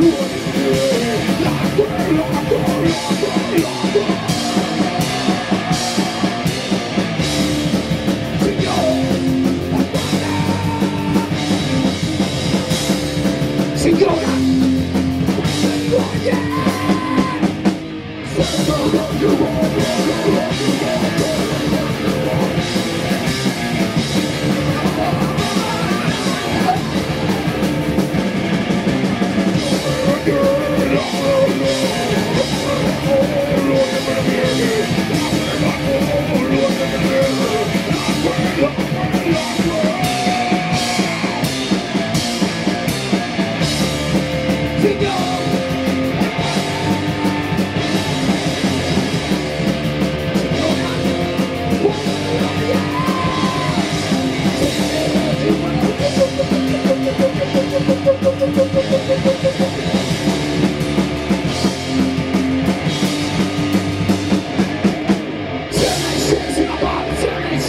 You're wrong, you're wrong, you're wrong.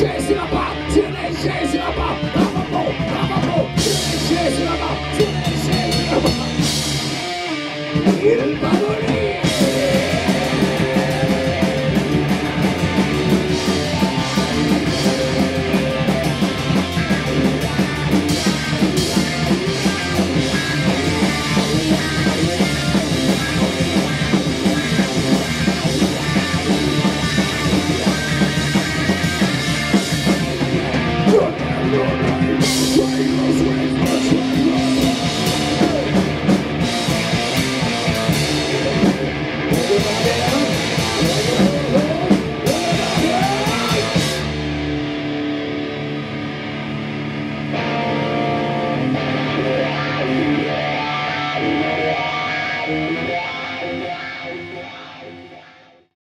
chasing a about